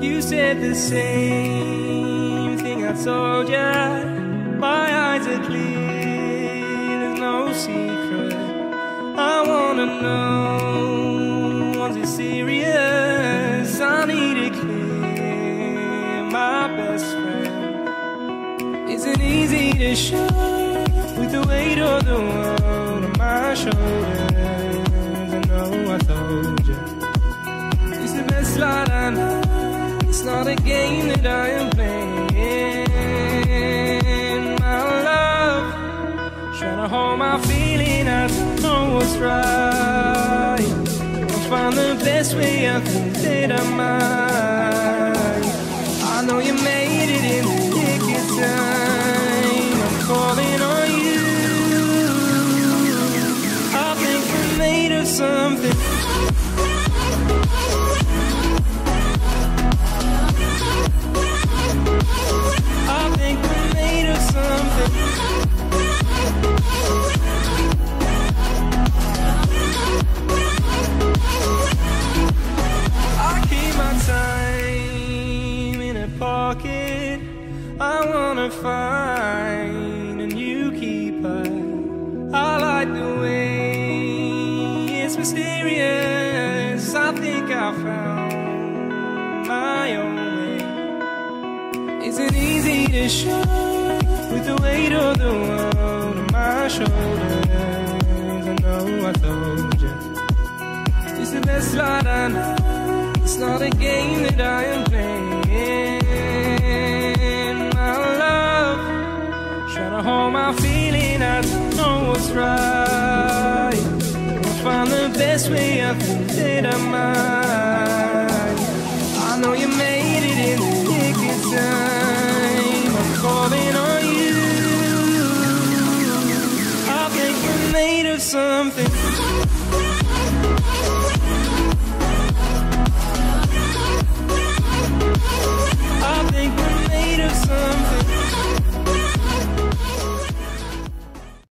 You said the same thing I told ya. My eyes are clear, there's no secret. I wanna know, was it serious? I need it clear, my best friend. Isn't easy to show with the weight of the world on my shoulders. I know I told you. It's the best light I know. It's not a game that I am playing. My love, trying to hold my feeling. I don't know what's right. I'll find the best way. I think that I might. I know you made I think we're made of something. I keep my time in a pocket. I wanna find mysterious. I think I found my own way. Is it easy to show with the weight of the world on my shoulders? I know I told you. It's the best light I know. It's not a game that I am playing. My love, trying to hold my feeling. I don't know what's right mess me up and did I mind? I know you made it in the nick of time. I'm calling on you. I think we're made of something. I think we're made of something.